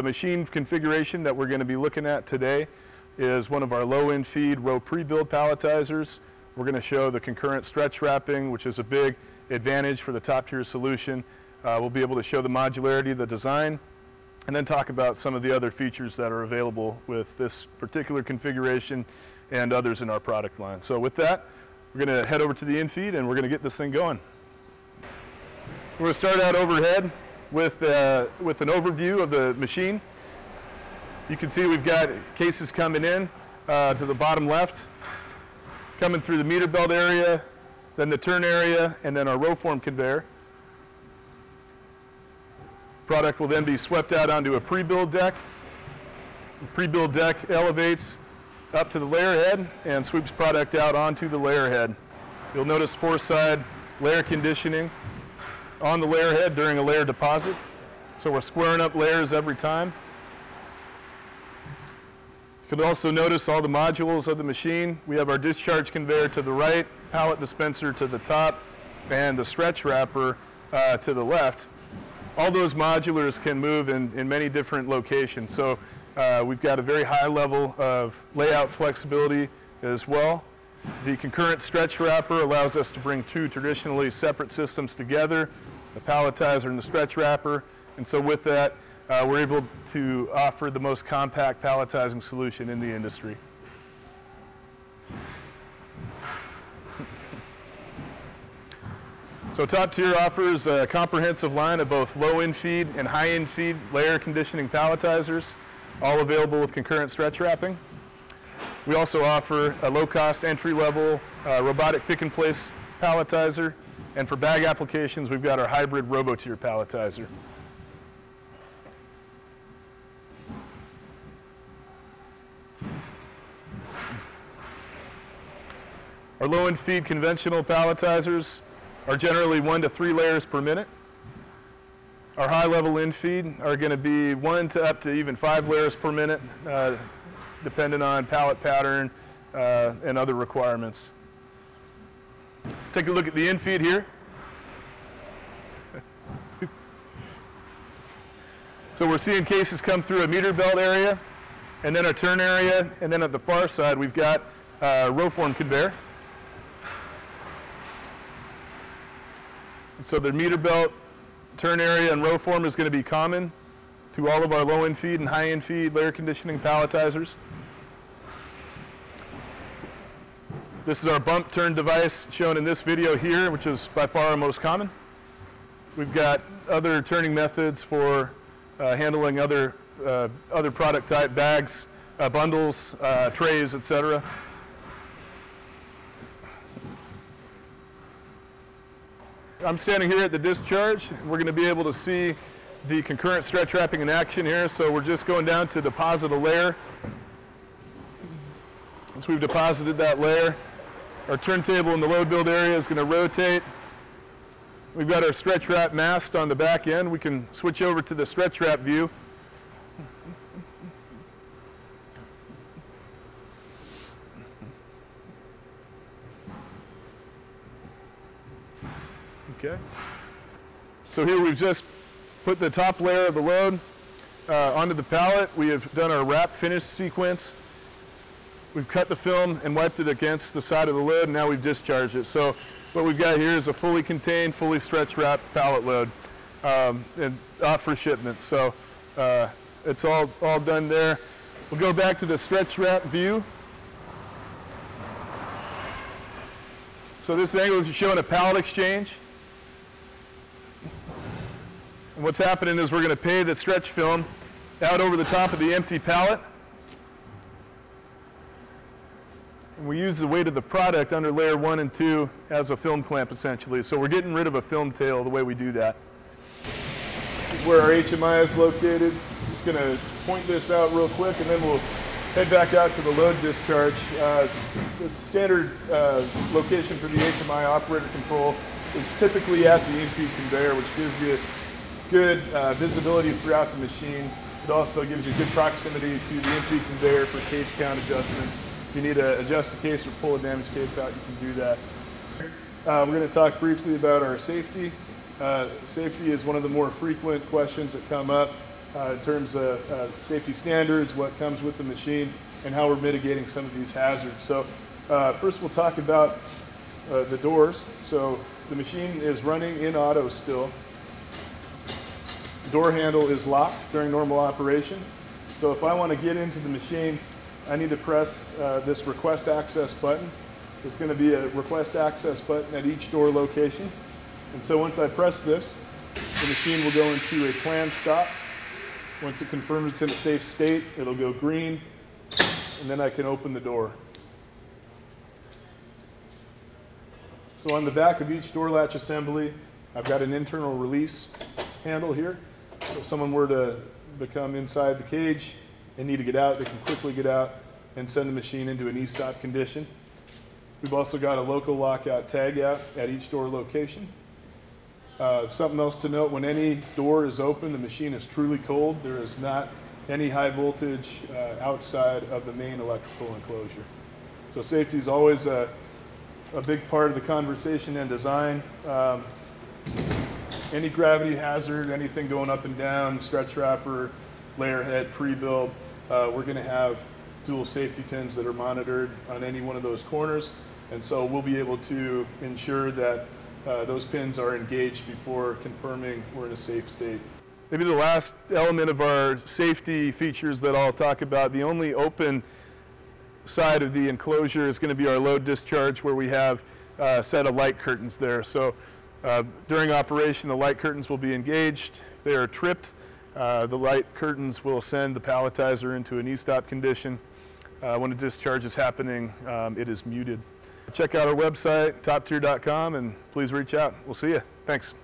the machine configuration that we're going to be looking at today is one of our low end feed row pre-build palletizers. We're going to show the concurrent stretch wrapping, which is a big advantage for the TopTier solution. Uh, we'll be able to show the modularity of the design and then talk about some of the other features that are available with this particular configuration and others in our product line. So with that, we're going to head over to the infeed and we're going to get this thing going. We're going to start out overhead with, uh, with an overview of the machine. You can see we've got cases coming in uh, to the bottom left, coming through the meter belt area, then the turn area, and then our row form conveyor. Product will then be swept out onto a pre-build deck. The pre-build deck elevates up to the layer head and sweeps product out onto the layer head. You'll notice four side layer conditioning on the layer head during a layer deposit. So we're squaring up layers every time. You can also notice all the modules of the machine. We have our discharge conveyor to the right, pallet dispenser to the top, and the stretch wrapper uh, to the left. All those modulars can move in, in many different locations. So uh, we've got a very high level of layout flexibility as well. The concurrent stretch wrapper allows us to bring two traditionally separate systems together, the palletizer and the stretch wrapper. And so with that, uh, we're able to offer the most compact palletizing solution in the industry. So TopTier offers a comprehensive line of both low-end feed and high-end feed layer conditioning palletizers, all available with concurrent stretch wrapping. We also offer a low-cost entry-level uh, robotic pick-and-place palletizer, and for bag applications, we've got our hybrid RoboTier palletizer. Our low-end feed conventional palletizers are generally one to three layers per minute. Our high-level infeed are going to be one to up to even five layers per minute, uh, depending on pallet pattern uh, and other requirements. Take a look at the infeed here. so we're seeing cases come through a meter belt area, and then a turn area, and then at the far side we've got a row form conveyor. So the meter belt, turn area, and row form is going to be common to all of our low-end feed and high-end feed layer conditioning palletizers. This is our bump turn device shown in this video here, which is by far our most common. We've got other turning methods for uh, handling other, uh, other product type bags, uh, bundles, uh, trays, etc. I'm standing here at the discharge. We're going to be able to see the concurrent stretch wrapping in action here. So we're just going down to deposit a layer. Once we've deposited that layer, our turntable in the load build area is going to rotate. We've got our stretch wrap mast on the back end. We can switch over to the stretch wrap view. Okay. So here we've just put the top layer of the load uh, onto the pallet. We have done our wrap finish sequence. We've cut the film and wiped it against the side of the load, and now we've discharged it. So what we've got here is a fully contained, fully stretch wrapped pallet load um, and off for shipment. So uh, it's all, all done there. We'll go back to the stretch wrap view. So this angle is showing a pallet exchange. And what's happening is we're going to pay the stretch film out over the top of the empty pallet. And we use the weight of the product under layer one and two as a film clamp essentially. So we're getting rid of a film tail the way we do that. This is where our HMI is located. I'm just going to point this out real quick and then we'll head back out to the load discharge. Uh, the standard uh, location for the HMI operator control is typically at the infeed conveyor, which gives you good uh, visibility throughout the machine. It also gives you good proximity to the infeed conveyor for case count adjustments. If you need to adjust a case or pull a damaged case out, you can do that. Uh, we're going to talk briefly about our safety. Uh, safety is one of the more frequent questions that come up. uh, in terms of uh, safety standards, what comes with the machine, and how we're mitigating some of these hazards. So uh, first we'll talk about uh, the doors. So the machine is running in auto still. Door handle is locked during normal operation. So if I want to get into the machine, I need to press uh, this request access button. There's going to be a request access button at each door location. And so once I press this, the machine will go into a planned stop. Once it confirms it's in a safe state, it'll go green, and then I can open the door. So on the back of each door latch assembly, I've got an internal release handle here. If someone were to become inside the cage and need to get out, they can quickly get out and send the machine into an e-stop condition. We've also got a local lockout tag out at each door location. Uh, something else to note, when any door is open, the machine is truly cold. There is not any high voltage uh, outside of the main electrical enclosure. So safety is always a, a big part of the conversation and design. Um, any gravity hazard, anything going up and down, stretch wrapper, layer head, pre-build, uh, we're gonna have dual safety pins that are monitored on any one of those corners. And so we'll be able to ensure that uh, those pins are engaged before confirming we're in a safe state. Maybe the last element of our safety features that I'll talk about, the only open side of the enclosure is going to be our load discharge where we have a set of light curtains there. So uh, during operation, the light curtains will be engaged. If they are tripped, uh, the light curtains will send the palletizer into an e-stop condition. Uh, when a discharge is happening, um, it is muted. Check out our website, toptier.com, and please reach out. We'll see you. Thanks.